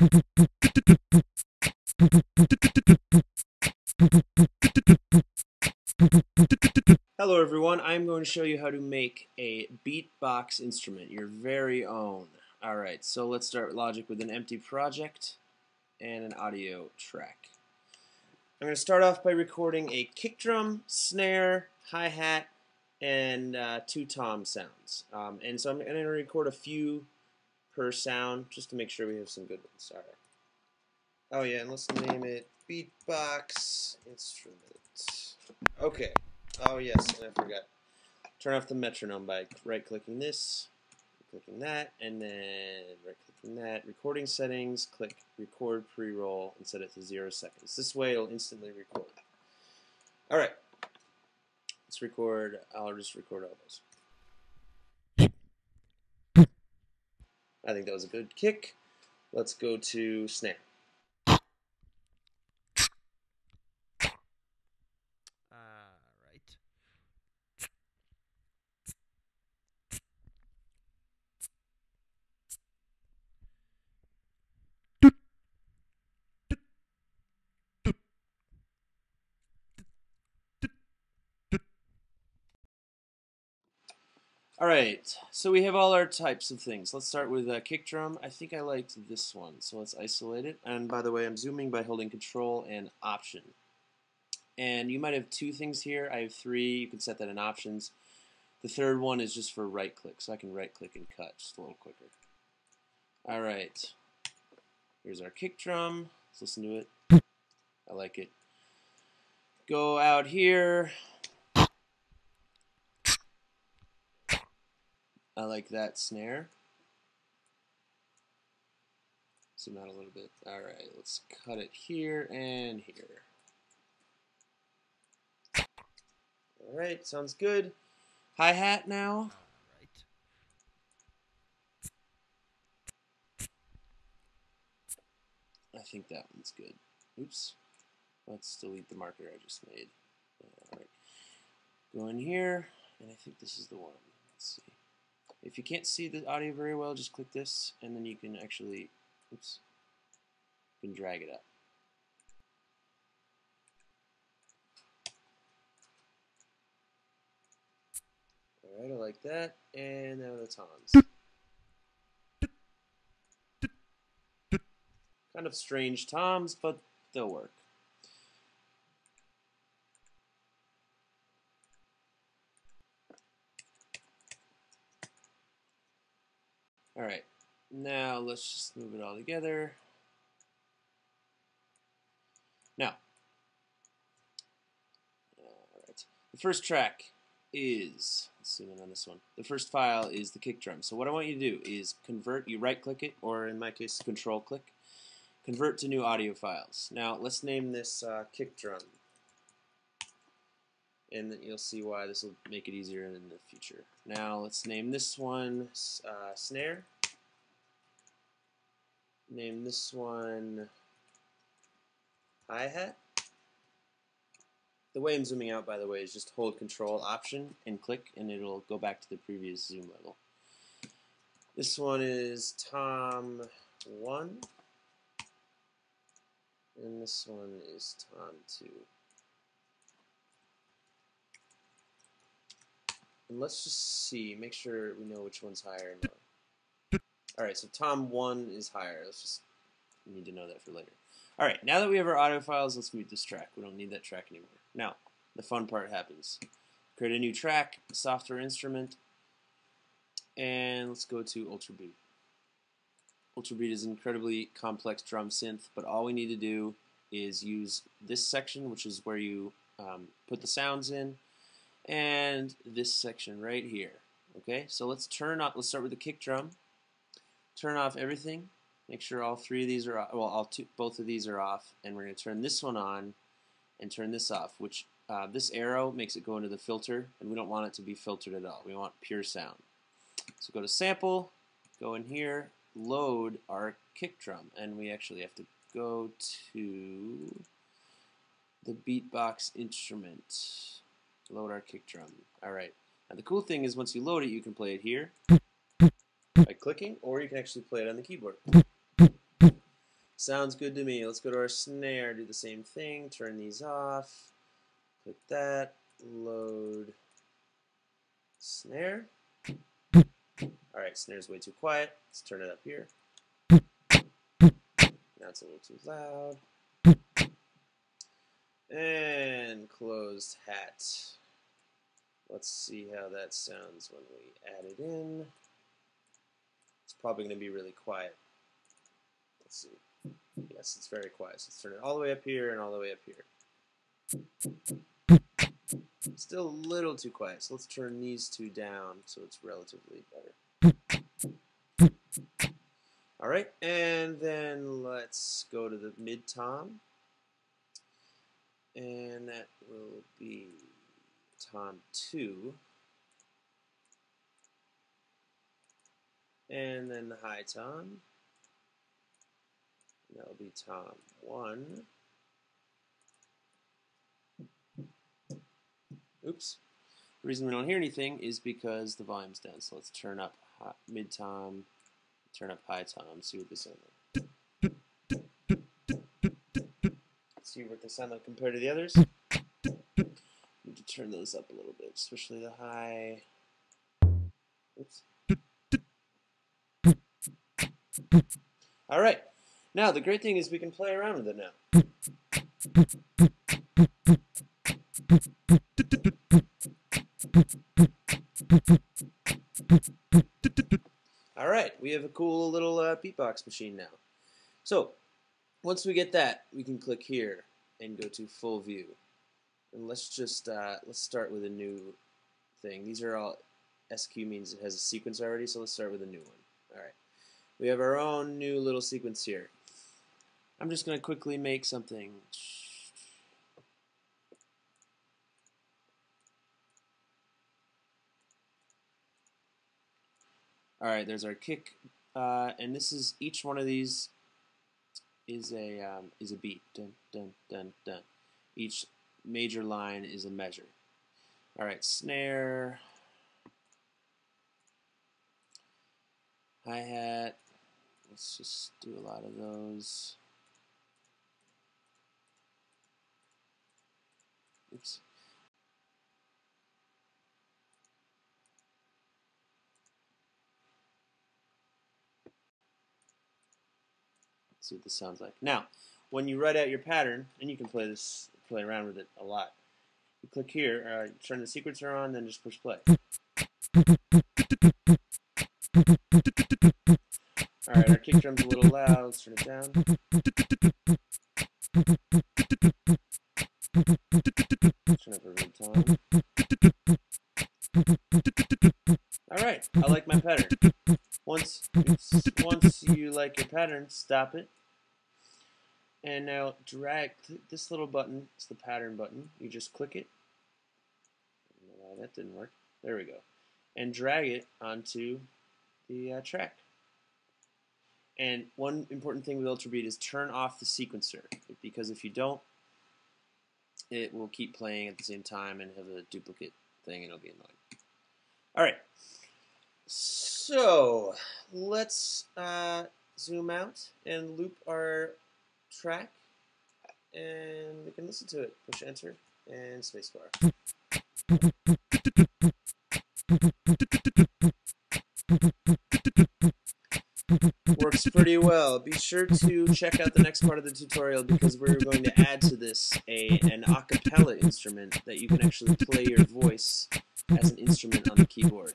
Hello everyone, I'm going to show you how to make a beatbox instrument, your very own. Alright, so let's start Logic with an empty project and an audio track. I'm going to start off by recording a kick drum, snare, hi-hat, and uh, two tom sounds. Um, and so I'm going to record a few per sound just to make sure we have some good ones. Alright. Oh yeah, and let's name it Beatbox Instrument. Okay. Oh yes, and I forgot. Turn off the metronome by right-clicking this, clicking that, and then right-clicking that. Recording settings, click Record Pre-Roll, and set it to zero seconds. This way it'll instantly record. All right. Let's record. I'll just record all those. I think that was a good kick. Let's go to snare. Alright, so we have all our types of things. Let's start with a kick drum. I think I liked this one, so let's isolate it. And by the way, I'm zooming by holding Control and Option. And you might have two things here. I have three. You can set that in Options. The third one is just for right click, so I can right click and cut just a little quicker. Alright, here's our kick drum. Let's listen to it. I like it. Go out here. I like that snare. Zoom out a little bit. Alright, let's cut it here and here. Alright, sounds good. Hi-hat now. I think that one's good. Oops. Let's delete the marker I just made. Alright. Go in here, and I think this is the one. Let's see. If you can't see the audio very well, just click this, and then you can actually, oops, you can drag it up. Alright, I like that. And now the toms. Kind of strange toms, but they'll work. Alright, now let's just move it all together. Now, alright, the first track is, let's zoom in on this one, the first file is the kick drum. So what I want you to do is convert, you right click it, or in my case control click, convert to new audio files. Now let's name this uh, kick drum and you'll see why this will make it easier in the future. Now let's name this one uh, snare. Name this one hi-hat. The way I'm zooming out, by the way, is just hold Control Option and click, and it'll go back to the previous zoom level. This one is Tom 1, and this one is Tom 2. And let's just see, make sure we know which one's higher. Alright, so Tom 1 is higher. Let's just, need to know that for later. Alright, now that we have our audio files, let's mute this track. We don't need that track anymore. Now, the fun part happens. Create a new track, software instrument, and let's go to Ultra Beat. Ultrabeat. Ultrabeat is an incredibly complex drum synth, but all we need to do is use this section, which is where you um, put the sounds in, and this section right here. Okay, so let's turn off, let's start with the kick drum. Turn off everything. Make sure all three of these are off, well, all two, both of these are off, and we're going to turn this one on and turn this off, which uh, this arrow makes it go into the filter, and we don't want it to be filtered at all. We want pure sound. So go to sample, go in here, load our kick drum, and we actually have to go to the beatbox instrument load our kick drum. Alright. And the cool thing is once you load it, you can play it here by clicking, or you can actually play it on the keyboard. Sounds good to me. Let's go to our snare, do the same thing, turn these off, click that, load snare. Alright, snare's way too quiet. Let's turn it up here. Now it's a little too loud. And closed hat. Let's see how that sounds when we add it in. It's probably going to be really quiet. Let's see. Yes, it's very quiet. So let's turn it all the way up here and all the way up here. Still a little too quiet, so let's turn these two down so it's relatively better. Alright, and then let's go to the mid tom. And that will be tom 2. And then the high tom. That'll be tom 1. Oops. The reason we don't hear anything is because the volume's down. So let's turn up mid tom, turn up high tom, see what they sound like. See what they sound like compared to the others. Turn those up a little bit, especially the high. Oops. All right. Now, the great thing is we can play around with it now. All right, we have a cool little uh, beatbox machine now. So, once we get that, we can click here and go to full view. And let's just uh, let's start with a new thing. These are all SQ means it has a sequence already, so let's start with a new one. All right, we have our own new little sequence here. I'm just going to quickly make something. All right, there's our kick, uh, and this is each one of these is a um, is a beat. Dun dun dun dun. Each major line is a measure. All right, snare, hi hat. Let's just do a lot of those. Oops. see what this sounds like. Now, when you write out your pattern, and you can play this, play around with it a lot. You click here, uh, turn the sequencer on, then just push play. Alright, our kick drum's a little loud, let's turn it down. Turn up. Alright, I like my pattern. Once, once you like your pattern, stop it and now drag this little button. It's the pattern button. You just click it. why that didn't work. There we go. And drag it onto the uh, track. And one important thing with Ultrabeat is turn off the sequencer because if you don't, it will keep playing at the same time and have a duplicate thing and it'll be annoying. All right. So let's uh, zoom out and loop our track, and we can listen to it. Push enter and spacebar. Works pretty well. Be sure to check out the next part of the tutorial because we're going to add to this a an acapella instrument that you can actually play your voice as an instrument on the keyboard.